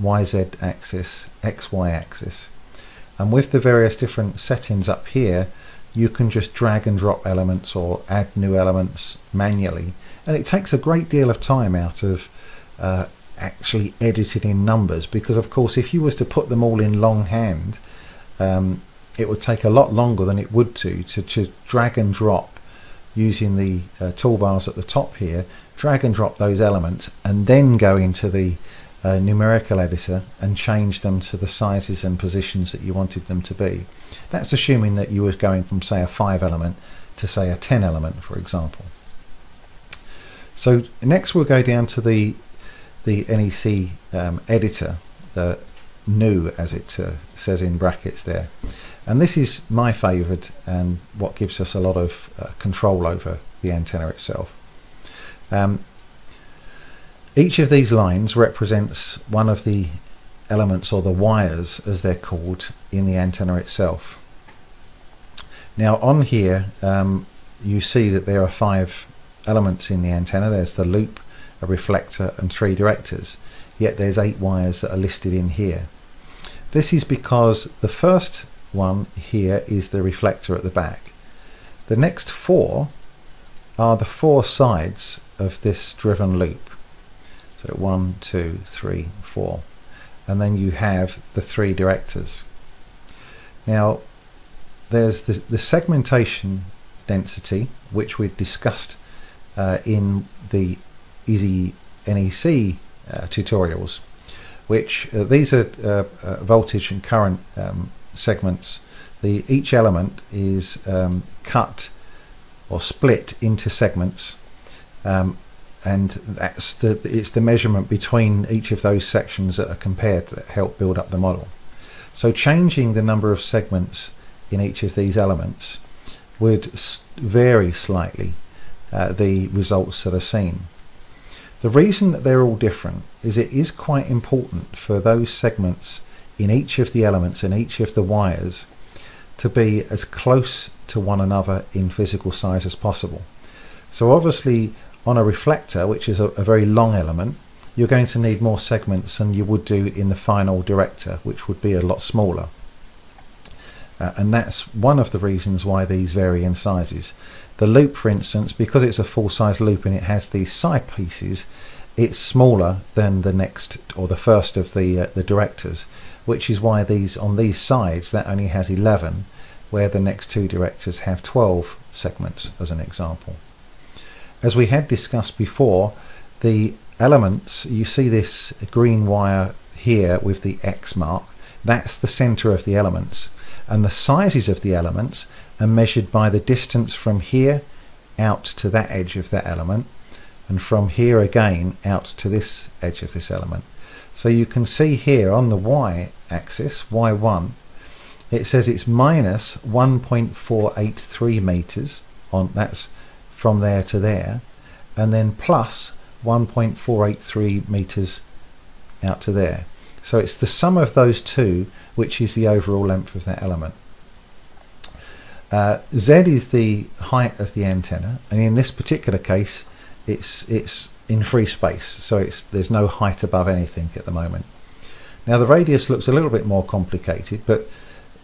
YZ axis, XY axis. And with the various different settings up here, you can just drag and drop elements or add new elements manually. And it takes a great deal of time out of uh, actually editing in numbers because of course if you was to put them all in longhand um, it would take a lot longer than it would to to, to drag and drop using the uh, toolbars at the top here drag and drop those elements and then go into the uh, numerical editor and change them to the sizes and positions that you wanted them to be. That's assuming that you were going from say a 5 element to say a 10 element for example. So next we'll go down to the the NEC um, editor, the new as it uh, says in brackets there. And this is my favourite and what gives us a lot of uh, control over the antenna itself. Um, each of these lines represents one of the elements or the wires as they're called in the antenna itself. Now on here um, you see that there are five elements in the antenna. There's the loop, a reflector and three directors, yet there's eight wires that are listed in here. This is because the first one here is the reflector at the back. The next four are the four sides of this driven loop. So one, two, three, four. And then you have the three directors. Now, there's the, the segmentation density, which we discussed uh, in the Easy NEC uh, tutorials, which uh, these are uh, uh, voltage and current um, segments. The each element is um, cut or split into segments um, and that's the it's the measurement between each of those sections that are compared that help build up the model. So changing the number of segments in each of these elements would vary slightly uh, the results that are seen. The reason that they're all different is it is quite important for those segments in each of the elements and each of the wires to be as close to one another in physical size as possible. So obviously on a reflector, which is a, a very long element, you're going to need more segments than you would do in the final director, which would be a lot smaller. Uh, and that's one of the reasons why these vary in sizes. The loop, for instance, because it's a full-size loop and it has these side pieces, it's smaller than the next or the first of the uh, the directors, which is why these on these sides that only has 11, where the next two directors have 12 segments, as an example as we had discussed before, the elements, you see this green wire here with the X mark, that's the center of the elements. And the sizes of the elements are measured by the distance from here out to that edge of that element and from here again out to this edge of this element. So you can see here on the Y axis, Y1, it says it's minus 1.483 meters on that's from there to there and then plus 1.483 meters out to there. So it's the sum of those two which is the overall length of that element. Uh, Z is the height of the antenna and in this particular case it's it's in free space so it's there's no height above anything at the moment. Now the radius looks a little bit more complicated but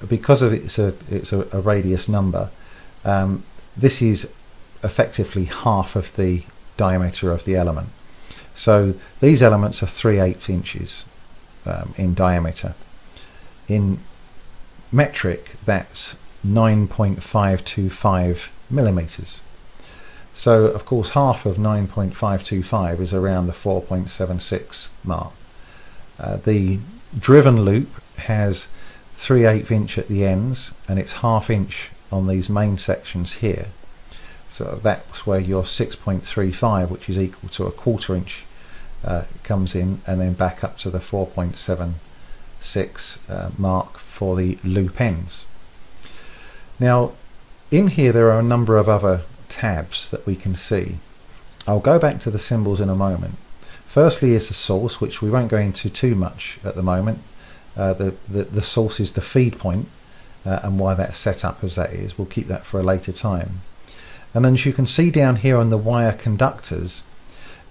because of it's a it's a, a radius number um, this is effectively half of the diameter of the element. So these elements are 3 8 inches um, in diameter. In metric, that's 9.525 millimeters. So, of course, half of 9.525 is around the 4.76 mark. Uh, the driven loop has 3 8 inch at the ends and it's half inch on these main sections here. So that's where your 6.35, which is equal to a quarter inch, uh, comes in, and then back up to the 4.76 uh, mark for the loop ends. Now, in here there are a number of other tabs that we can see. I'll go back to the symbols in a moment. Firstly is the source, which we won't go into too much at the moment. Uh, the, the, the source is the feed point, uh, and why that's set up as that is. We'll keep that for a later time. And as you can see down here on the wire conductors,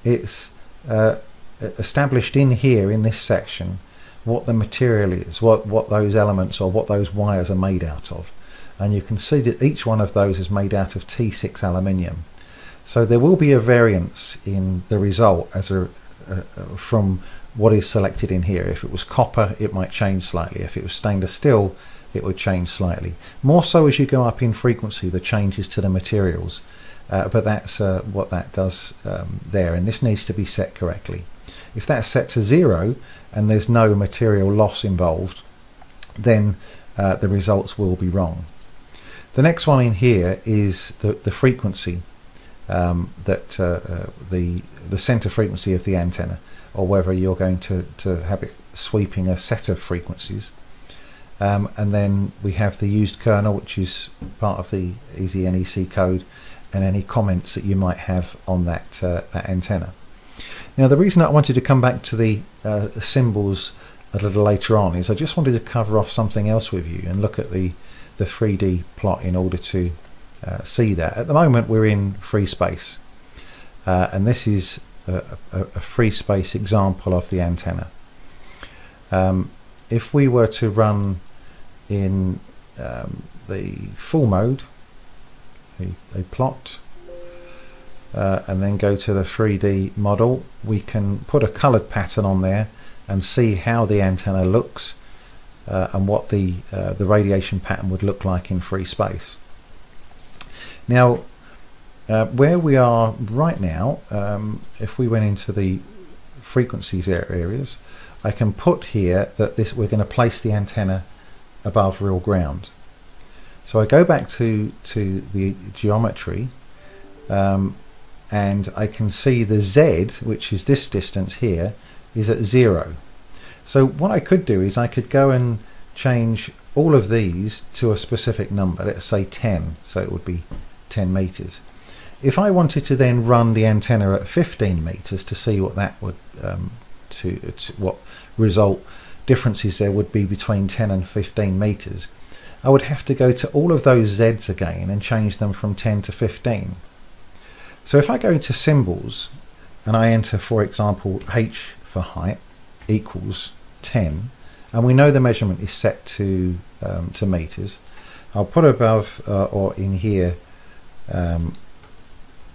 it's uh, established in here in this section what the material is, what, what those elements or what those wires are made out of. And you can see that each one of those is made out of T6 aluminium. So there will be a variance in the result as a, uh, from what is selected in here. If it was copper, it might change slightly. If it was stainless steel, it would change slightly. More so as you go up in frequency, the changes to the materials. Uh, but that's uh, what that does um, there, and this needs to be set correctly. If that's set to zero and there's no material loss involved, then uh, the results will be wrong. The next one in here is the, the frequency um, that uh, uh, the the center frequency of the antenna, or whether you're going to, to have it sweeping a set of frequencies. Um, and then we have the used kernel, which is part of the EZNEC code, and any comments that you might have on that, uh, that antenna. Now, the reason I wanted to come back to the uh, symbols a little later on is I just wanted to cover off something else with you and look at the, the 3D plot in order to uh, see that. At the moment, we're in free space, uh, and this is a, a, a, free space example of the antenna. Um, if we were to run in um, the full mode, a, a plot, uh, and then go to the 3D model, we can put a colored pattern on there and see how the antenna looks uh, and what the, uh, the radiation pattern would look like in free space. Now, uh, where we are right now, um, if we went into the frequencies areas, I can put here that this we're going to place the antenna above real ground. So I go back to, to the geometry um, and I can see the Z, which is this distance here, is at zero. So what I could do is I could go and change all of these to a specific number, let's say 10, so it would be 10 meters. If I wanted to then run the antenna at 15 meters to see what that would, um, to, to what result differences there would be between 10 and 15 meters, I would have to go to all of those Z's again and change them from 10 to 15. So if I go to symbols and I enter, for example, H for height equals 10, and we know the measurement is set to, um, to meters, I'll put above uh, or in here um,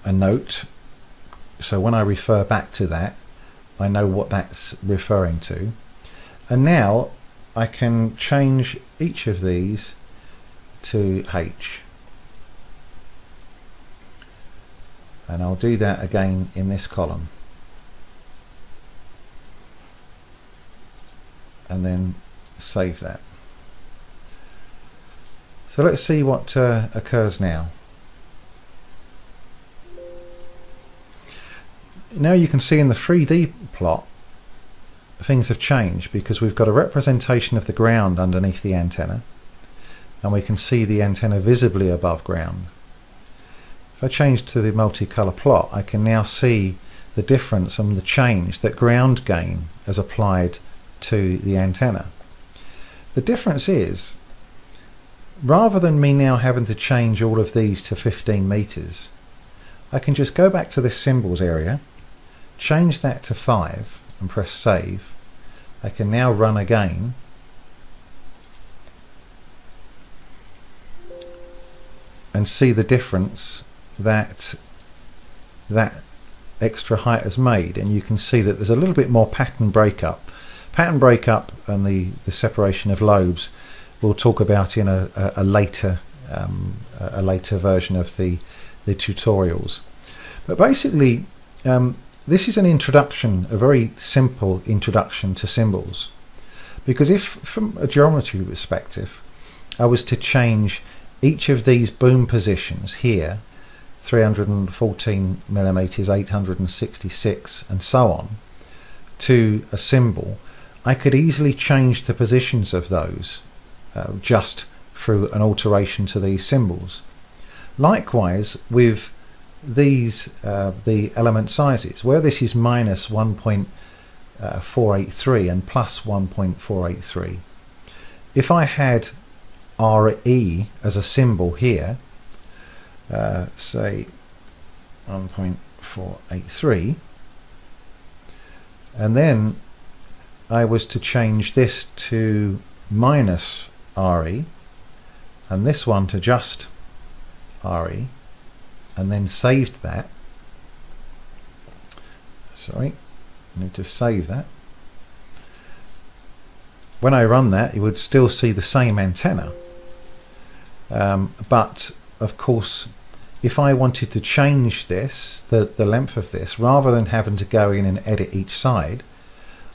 a note. So when I refer back to that, I know what that's referring to. And now I can change each of these to H. And I'll do that again in this column. And then save that. So let's see what uh, occurs now. Now you can see in the 3D plot things have changed because we've got a representation of the ground underneath the antenna and we can see the antenna visibly above ground. If I change to the multicolour plot I can now see the difference and the change that ground gain has applied to the antenna. The difference is rather than me now having to change all of these to 15 meters I can just go back to this symbols area change that to 5 and press save, I can now run again and see the difference that that extra height has made and you can see that there's a little bit more pattern breakup. Pattern breakup and the, the separation of lobes we'll talk about in a, a, a later um, a later version of the the tutorials. But basically um, this is an introduction, a very simple introduction to symbols. Because if, from a geometry perspective, I was to change each of these boom positions here, 314 millimeters, 866, and so on, to a symbol, I could easily change the positions of those uh, just through an alteration to these symbols. Likewise, with these uh, the element sizes where this is minus 1.483 and plus 1.483 if I had RE as a symbol here uh, say 1.483 and then I was to change this to minus RE and this one to just RE and then saved that. Sorry I need to save that. When I run that you would still see the same antenna. Um, but of course if I wanted to change this the, the length of this rather than having to go in and edit each side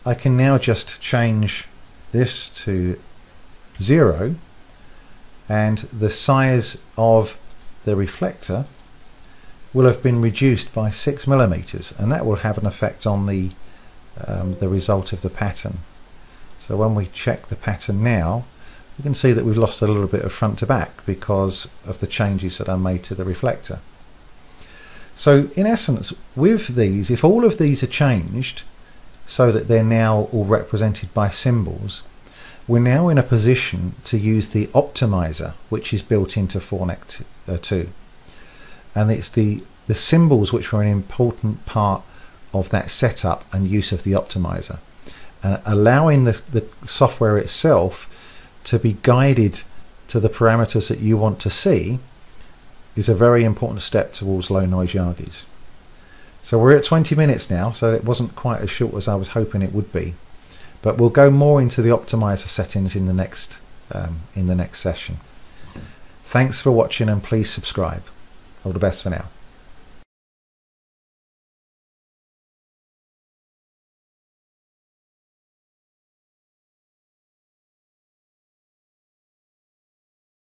I can now just change this to zero and the size of the reflector will have been reduced by six millimeters and that will have an effect on the um, the result of the pattern. So when we check the pattern now we can see that we've lost a little bit of front to back because of the changes that are made to the reflector. So in essence with these if all of these are changed so that they're now all represented by symbols we're now in a position to use the optimizer which is built into 4NEC uh, 2 and it's the the symbols which were an important part of that setup and use of the optimizer and allowing the, the software itself to be guided to the parameters that you want to see is a very important step towards low noise Yagis. So we're at 20 minutes now so it wasn't quite as short as I was hoping it would be but we'll go more into the optimizer settings in the next um, in the next session. Thanks for watching and please subscribe. All the best for now.